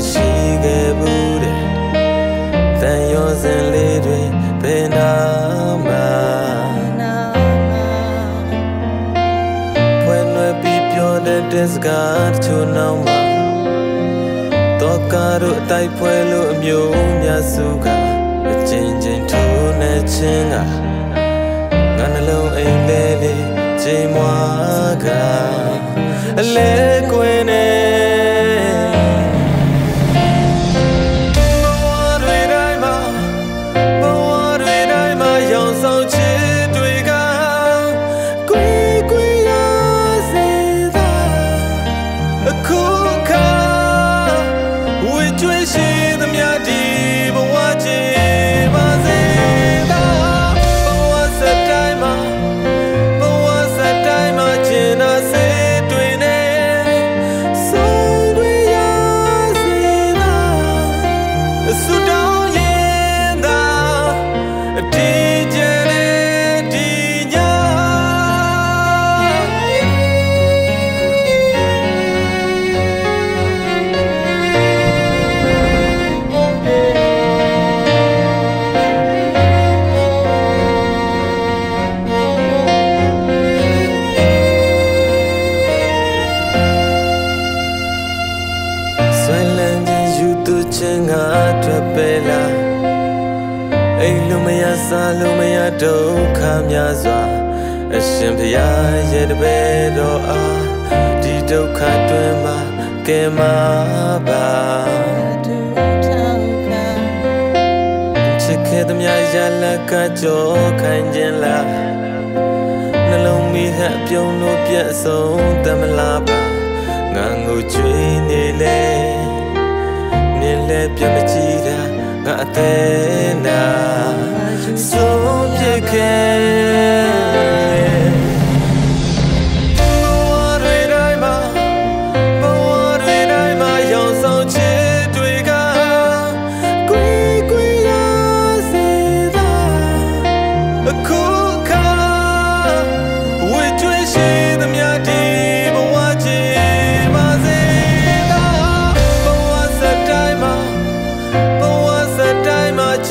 င်ရှိခဲ့ဘူးတဲ့တန်ရောစင်လေးတွေဘယ်နာမှာဖွင့်ွယ်ပြီးပြောတဲ့တစကားတချို့နောက်မှာတော့ကားတို့အတိုက်ဖွဲလို့အမျိုးများစုကအချင်းချင်းထိုးနေချင်းကငါနှလုံးအိမ်လေးလေးချိန်မွားကအလဲ 追寻。 ချင်းငါထွက်ပဲလားအိမ်လုံးမရစားလုံးမရဒုက္ခများစွာအရှင်ဘုရားရဲ့တပည့်တော်အားဒီဒုက္ခတွင်မှာကဲမှာပါချစ်ခဲ့သမျှရလကကြောခိုင်းခြင်းလားနှလုံးမိဟပြုံးလို့ပြတ်ဆုံးတမလားပါငါငိုကြွေးနေလေ လည်းပြမကြည့်တာငါအသေးနာဆုံးပြခဲ့